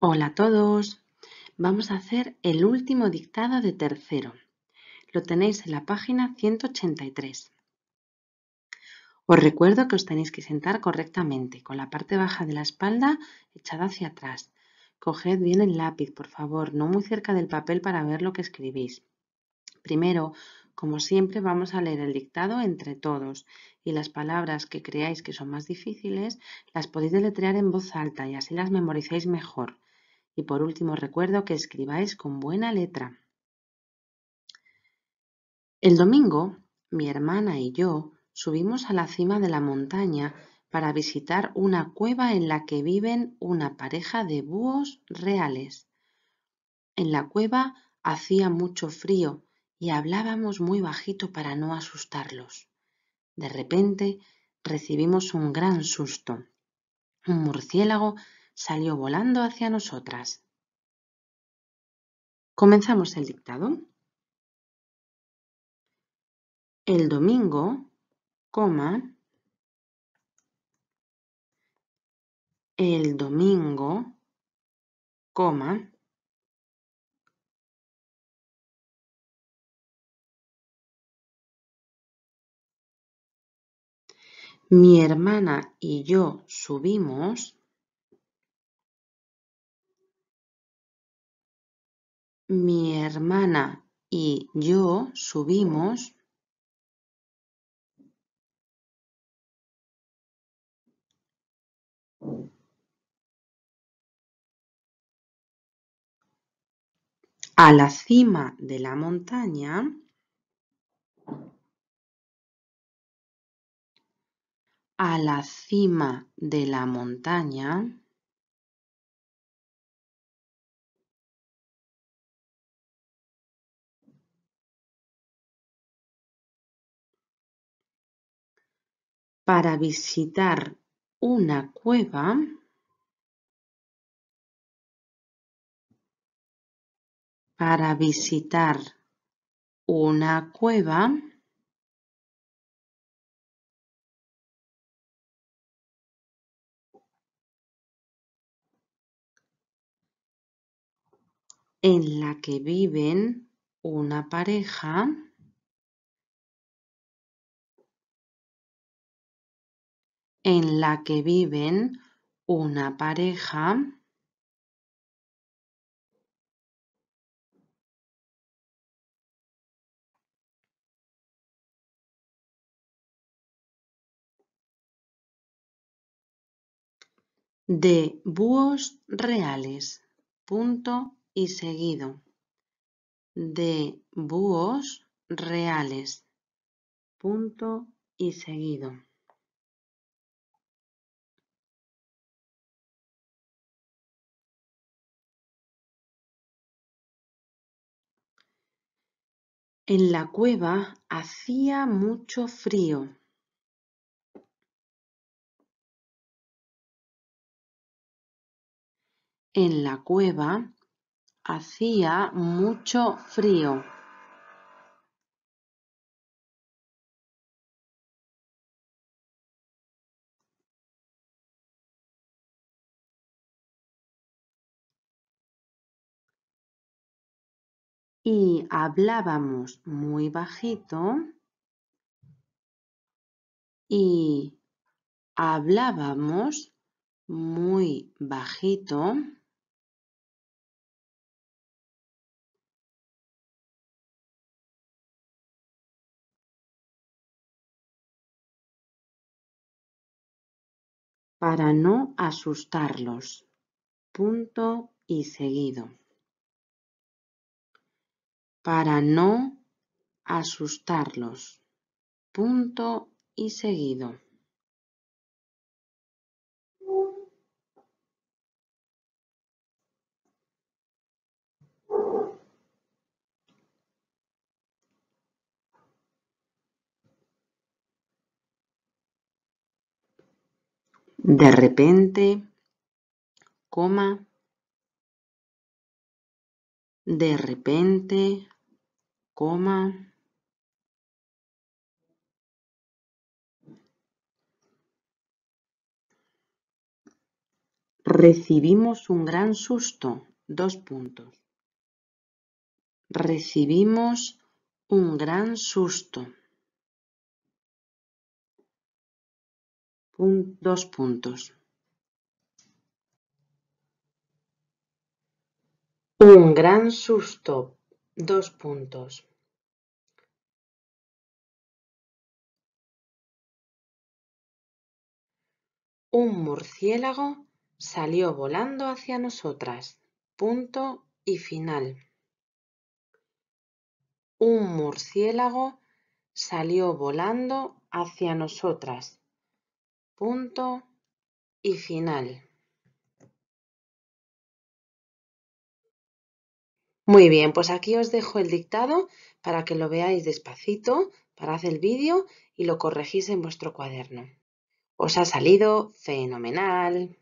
Hola a todos. Vamos a hacer el último dictado de tercero. Lo tenéis en la página 183. Os recuerdo que os tenéis que sentar correctamente, con la parte baja de la espalda echada hacia atrás. Coged bien el lápiz, por favor, no muy cerca del papel para ver lo que escribís. Primero, como siempre, vamos a leer el dictado entre todos y las palabras que creáis que son más difíciles las podéis deletrear en voz alta y así las memorizáis mejor. Y por último, recuerdo que escribáis con buena letra. El domingo, mi hermana y yo subimos a la cima de la montaña para visitar una cueva en la que viven una pareja de búhos reales. En la cueva hacía mucho frío y hablábamos muy bajito para no asustarlos. De repente recibimos un gran susto. Un murciélago salió volando hacia nosotras. Comenzamos el dictado. El domingo, coma, el domingo, coma, Mi hermana y yo subimos mi hermana y yo subimos a la cima de la montaña a la cima de la montaña para visitar una cueva. Para visitar una cueva. En la que viven una pareja en la que viven una pareja. De búhos reales punto y seguido de búhos reales punto y seguido En la cueva hacía mucho frío. En la cueva hacía mucho frío. Y hablábamos muy bajito y hablábamos muy bajito para no asustarlos. Punto y seguido. Para no asustarlos. Punto y seguido. De repente, coma, de repente, coma, Recibimos un gran susto. Dos puntos. Recibimos un gran susto. dos puntos. Un gran susto. Dos puntos. Un murciélago salió volando hacia nosotras. Punto y final. Un murciélago salió volando hacia nosotras. Punto y final. Muy bien, pues aquí os dejo el dictado para que lo veáis despacito, parad el vídeo y lo corregís en vuestro cuaderno. Os ha salido fenomenal.